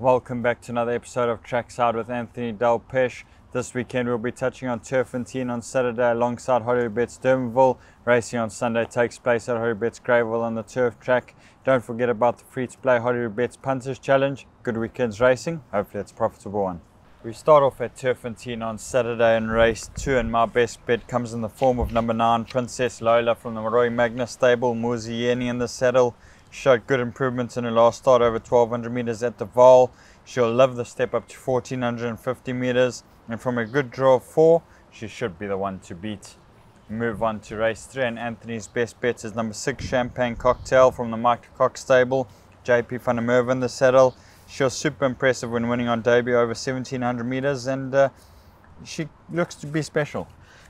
Welcome back to another episode of Trackside with Anthony Delpech. This weekend we'll be touching on Turffontein on Saturday alongside Hollywoodbets Durbanville. Racing on Sunday takes place at Hollywoodbets Greyville on the turf track. Don't forget about the free-to-play Hollywoodbets Punters Challenge. Good weekend's racing. Hopefully it's a profitable one. We start off at Turffontein on Saturday in race 2 and my best bet comes in the form of number 9 Princess Lola from the Roy Magner stable. Muzi Yeni in the saddle showed good improvements in her last start over 1200 meters at the Vaal. She'll love the step up to 1450 meters and from a good draw of 4 she should be the one to beat. Move on to race 3 and Anthony's best bet is number 6 Champagne Cocktail from the Mike Cox stable. JP van der Merwe in the saddle she was super impressive when winning on debut over 1700 meters and uh, she looks to be special.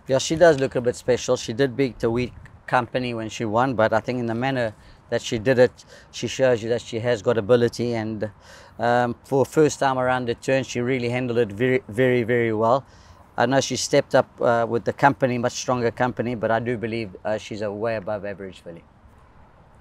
Yeah, she does look a bit special. She did beat the weak Company when she won, but I think in the manner that she did it, she shows you that she has got ability. And um, for first time around the turn, she really handled it very, very, very well. I know she stepped up uh, with the company, much stronger company, but I do believe uh, she's a way above average filly.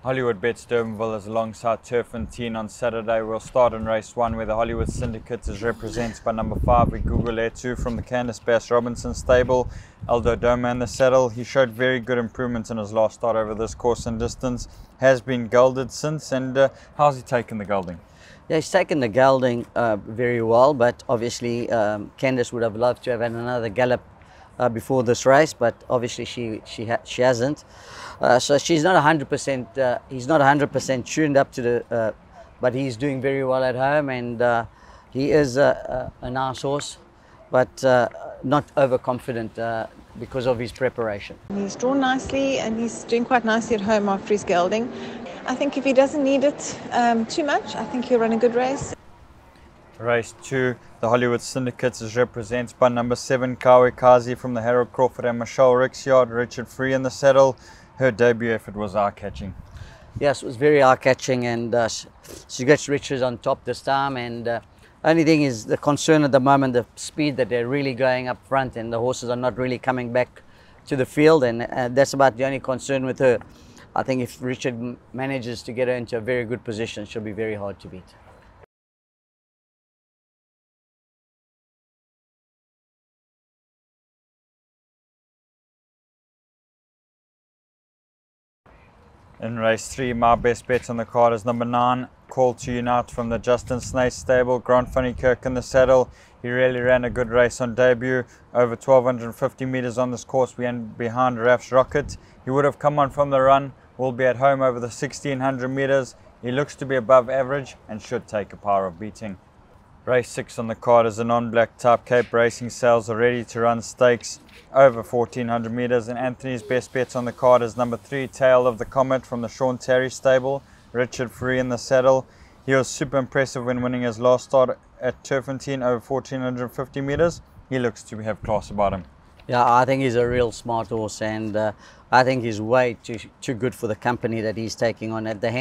Hollywoodbets Durbanville is alongside Turffontein on Saturday. We'll start in race one where the Hollywood Syndicate is represented by number five, Etu from the Candice Bass Robinson stable. Aldo Domeyer in the saddle. He showed very good improvements in his last start over this course and distance. Has been gelded since. And uh, how's he taken the gelding? Yeah, he's taken the gelding uh, very well, but obviously um, Candice would have loved to have had another gallop uh, before this race, but obviously she she ha she hasn't. Uh, so she's not 100%. Uh, he's not 100% tuned up to the, uh, but he's doing very well at home, and uh, he is a, a, a, nice horse, but uh, not overconfident because of his preparation. He's drawn nicely, and he's doing quite nicely at home after his gelding. I think if he doesn't need it um, too much, I think he'll run a good race. Race 2, the Hollywood Syndicates is represented by number 7 Kawe Kazi from the Harold Crawford and Michelle Rickyard, Richard Fourie in the saddle. Her debut effort was eye-catching. Yes, it was very eye-catching and uh, she gets Richards on top this time and uh, only thing is the concern at the moment, the speed that they're really going up front and the horses are not really coming back to the field and uh, that's about the only concern with her. I think if Richard manages to get her into a very good position, she'll be very hard to beat. In race three, my best bet on the card is number nine, Call to Unite from the Justin Snaith stable. Grant van Niekerk in the saddle. He really ran a good race on debut, over 1250 meters on this course. We end behind Raf's Rocket. He would have come on from the run, will be at home over the 1600 meters. He looks to be above average and should take a power of beating. Race 6 on the card is a non-black type Cape Racing Sales are ready to run stakes over 1400 meters and Anthony's best bets on the card is number 3 Tail of the Comet from the Sean Tarry stable, Richard Fourie in the saddle. He was super impressive when winning his last start at Turffontein over 1450 meters. He looks to have class about him. Yeah, I think he's a real smart horse and uh, I think he's way too, too good for the company that he's taking on at the